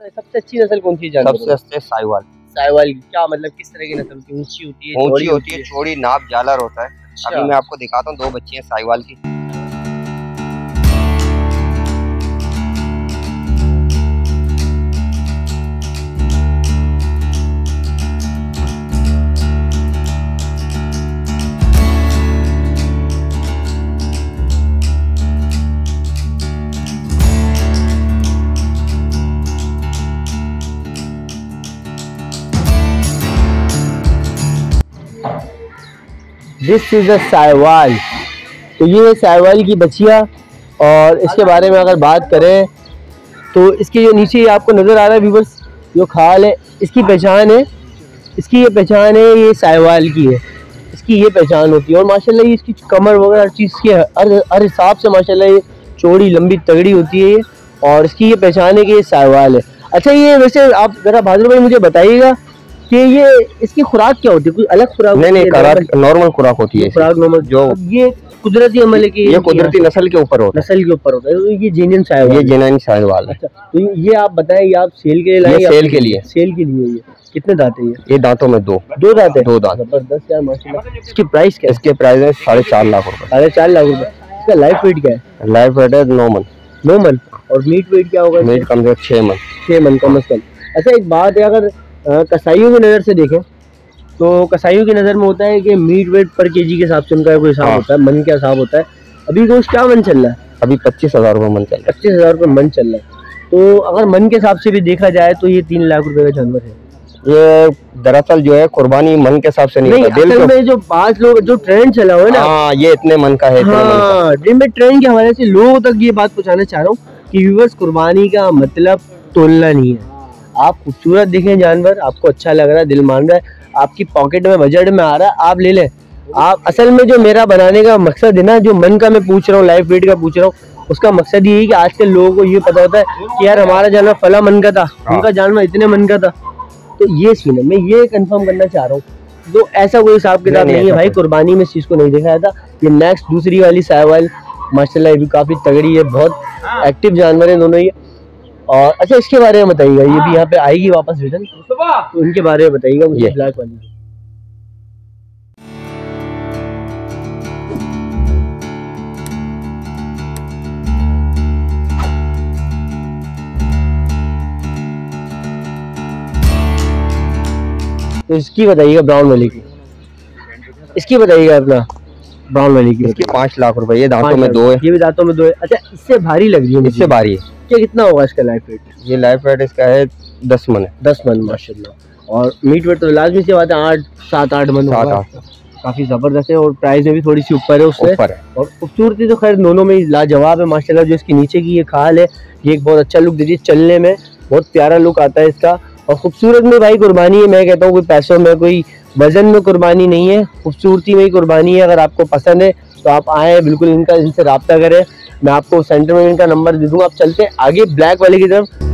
सबसे अच्छी नस्ल कौन सी सबसे अच्छे साहिवाल। साहिवाल की क्या मतलब किस तरह की नस्ल होती ऊँची होती है ऊँची होती है छोड़ी नाप जालर होता है। अच्छा। अभी मैं आपको दिखाता हूँ दो बच्चे हैं साहिवाल की। दिस इज़ अ साहिवाल तो ये है साहिवाल की बच्चियाँ और इसके बारे में अगर बात करें तो इसके जो नीचे आपको नज़र आ रहा है व्यूवर्स जो खाल है, इसकी पहचान है, इसकी ये पहचान है, ये साहिवाल की है। इसकी ये पहचान होती है और माशाल्लाह ये इसकी कमर वगैरह हर चीज़ की हर हर हिसाब से माशाल्लाह ये चौड़ी, लंबी, तगड़ी होती है ये। और इसकी ये पहचान है कि ये साहिवाल है। अच्छा ये वैसे आप ज़रा बहादुर भाई मुझे बताइएगा कि ये इसकी खुराक क्या होती है? कोई अलग खुराक नहीं नहीं खुराक नॉर्मल? खुराक होती है खुराक नॉर्मल जो ये कुदरती अमल है कि ये कुदरती नस्ल के ऊपर होता है। नस्ल के ऊपर होता है। तो ये जेनियन है। ये। जेनानी साहिवाल है। अच्छा तो ये आप बताएँ ये आप सेल के लिए लाए सेल के लिए। सेल के लिए ये? कितने दांत है ये? ये दांतों में दो। दो दांत है? दो दांत। ज़बरदस्त यार माशाल्लाह। इसकी प्राइस क्या इसके प्राइस है साढ़े चार लाख रुपए। साढ़े चार लाख रुपए। इसका लाइफ वेट क्या है? लाइफ वेट है नौ मन नौ मन और मीट वेट क्या होगा? मीट कम से कम छह मन छः मन कम अज कम। अच्छा एक बात है अगर कसाईयों की नज़र से देखें तो कसाईयों की नज़र में होता है कि मीट वेट पर केजी के हिसाब से उनका कोई हिसाब हाँ। होता है मन का हिसाब होता है। अभी गोश्त क्या मन चल रहा है? अभी पच्चीस हज़ार रुपए मन चल रहा है। पच्चीस हज़ार रुपये मन चल रहा है। तो अगर मन के हिसाब से भी देखा जाए तो ये तीन लाख रुपए का जानवर है। ये दरअसल जो है कुर्बानी मन के हिसाब से नहीं नहीं दिल असल में जो पाँच लोग जो ट्रेंड चला हुआ है ना। हाँ ये इतने मन का है का। हाँ जी मैं ट्रेंड के हवाले से लोगों तक ये बात पहुंचाना चाह रहा हूँ कि व्यूवर्स कुर्बानी का मतलब तोलना नहीं है। आप खूबसूरत देखें जानवर आपको अच्छा लग रहा है दिल मान रहा है आपकी पॉकेट में बजट में आ रहा है आप ले लें। आप असल में जो मेरा बनाने का मकसद है ना जो मन का मैं पूछ रहा हूँ लाइफ वेट का पूछ रहा हूँ उसका मकसद ये है कि आज के लोगों को ये पता होता है कि यार हमारा जानवर फला मन का था हाँ। उनका जानवर इतने मन का था। तो ये सीन है मैं ये कंफर्म करना चाह रहा हूँ तो ऐसा कोई हिसाब किताब नहीं, नहीं है भाई कुर्बानी में इस चीज़ को नहीं दिखाया था। ये नेक्स्ट दूसरी वाली साहवाल माशाल्लाह ये भी काफ़ी तगड़ी है बहुत एक्टिव जानवर है दोनों ये। और अच्छा इसके बारे में बताइएगा ये भी यहाँ पे आएगी वापस रिटर्न? तो इनके बारे में बताइएगा मुझे ब्लैक वाली। तो इसकी बताइएगा ब्राउन वाली की। इसकी बताइएगा अपना। ब्राउन वाली की इसके पाँच लाख रुपए ये दांतों में दो है। ये भी दांतों में दो है। अच्छा इससे भारी लग रही है इससे बारी है। ये कितना होगा इसका लाइफ वेट ये लाइफ वेट इसका है दस मन है। दस मन माशाल्लाह। और मीट वेट तो लाजमी सी बात है आठ सात आठ मन सात आठ। काफ़ी ज़बरदस्त है और प्राइस में भी थोड़ी सी ऊपर है उससे। ऊपर है। और खूबसूरती तो खैर दोनों में लाजवाब है माशाल्लाह जो इसके नीचे की ये खाल है ये एक बहुत अच्छा लुक दीजिए चलने में। बहुत प्यारा लुक आता है इसका। और खूबसूरत में भाई कुर्बानी है मैं कहता हूँ कोई पैसों में कोई वज़न में कुर्बानी नहीं है, खूबसूरती में ही कुर्बानी है, अगर आपको पसंद है तो आप आए, बिल्कुल इनका, इनसे रबता करें। मैं आपको सेंटर में इनका नंबर दे दूँगा, आप चलते आगे ब्लैक वाले की तरफ़।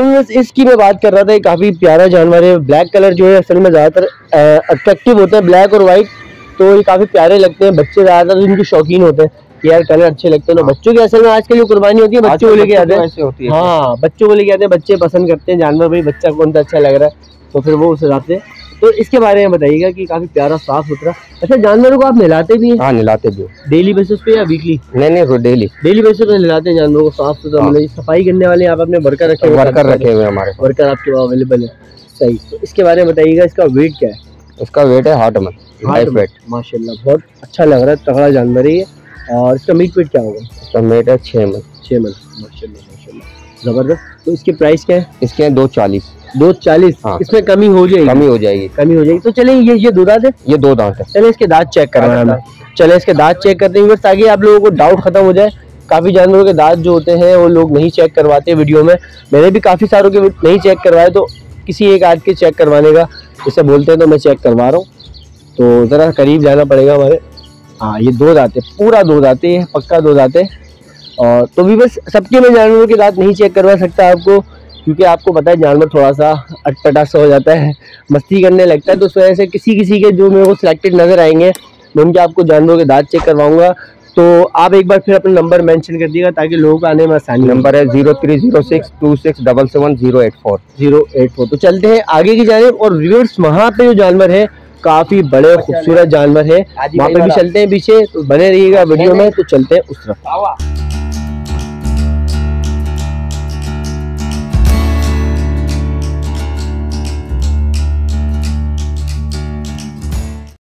तो बस इसकी मैं बात कर रहा था ये काफ़ी प्यारा जानवर है ब्लैक कलर जो है असल में ज़्यादातर अट्रैक्टिव होता है ब्लैक और वाइट तो ये काफ़ी प्यारे लगते हैं बच्चे ज़्यादातर इनके शौकीन होते हैं यार कलर अच्छे लगते हैं ना बच्चों की असल में आजकल जो कुर्बानी होती है बच्चों को लेके आते हैं। है। हाँ बच्चों को लेके आते हैं बच्चे पसंद करते हैं जानवर भाई बच्चा कौन सा अच्छा लग रहा है तो फिर वो उस हिसाब से तो इसके बारे में बताइएगा कि काफ़ी प्यारा साफ़ सुथरा। अच्छा जानवरों को आप नहलाते भी हैं? हाँ निलाते भी डेली बेसिस पे या वीकली नहीं नहीं डेली डेली बेसिस पे नहलाते हैं जानवरों को साफ़ सुथरा। हाँ। मतलब सफ़ाई करने वाले आप अपने वर्कर रखे हुए वर्कर रखे हुए हमारे। वर्कर आपके पास अवेलेबल है। सही। तो इसके बारे में बताइएगा इसका वेट क्या है? इसका वेट है हार्ट मन लाइफ वेट माशाल्लाह बहुत अच्छा लग रहा है तगड़ा जानवर है ये। और इसका मीट वेट क्या होगा? इसका वेट है छः मन। छः मन। माशाल्लाह माशाल्लाह। ज़बरदस्त। तो इसके प्राइस क्या है? इसके हैं दो चालीस। दो चालीस हाँ। इसमें कमी हो जाएगी। कमी हो जाएगी। कमी हो जाएगी। तो चले ये ये दो दांत है? ये दो दांत है। चले इसके दांत चेक करवाना है। हमें चले इसके दांत चेक करते हैं बस ताकि आप लोगों को डाउट खत्म हो जाए। काफ़ी जानवरों के दांत जो होते हैं वो लोग नहीं चेक करवाते वीडियो में। मैंने भी काफ़ी सारों के नहीं चेक करवाए तो किसी एक आद के चेक करवाने का जैसे बोलते हैं तो मैं चेक करवा रहा हूँ। तो ज़रा करीब जाना पड़ेगा हमारे। हाँ ये दो दांत है पूरा दो दांत है पक्का दो दांत है। और तो भी बस सबके मैं जानवरों के दांत नहीं चेक करवा सकता आपको। क्योंकि आपको पता है जानवर थोड़ा सा अटपटा सा हो जाता है। मस्ती करने लगता है तो उस वजह से किसी किसी के जो मेरे को सिलेक्टेड नज़र आएँगे मैं उनके आपको जानवरों के दांत चेक करवाऊँगा। तो आप एक बार फिर अपना नंबर मेंशन कर दिएगा ताकि लोगों को आने में आसानी नंबर है zero three zero six two six double seven zero eight four zero eight four तो चलते हैं आगे की जानिब और व्यूअर्स वहाँ पे जो जानवर है काफ़ी बड़े खूबसूरत जानवर है। वहाँ पे भी चलते हैं पीछे तो बने रहिएगा वीडियो में तो चलते हैं उस तरफ़।